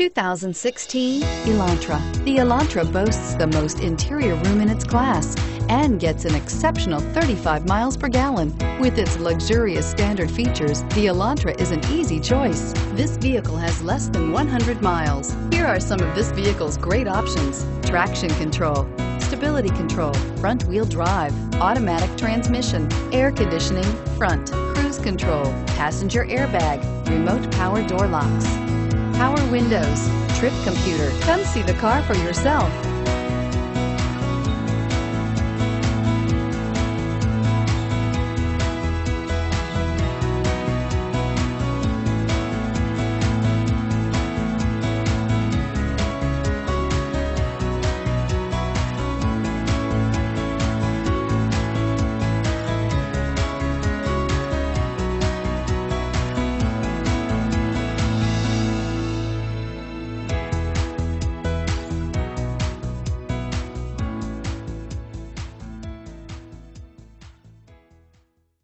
2016 Elantra. The Elantra boasts the most interior room in its class and gets an exceptional 35 miles per gallon. With its luxurious standard features, the Elantra is an easy choice. This vehicle has less than 100 miles. Here are some of this vehicle's great options. Traction control, stability control, front wheel drive, automatic transmission, air conditioning, front, cruise control, passenger airbag, remote power door locks, power windows, trip computer. Come see the car for yourself.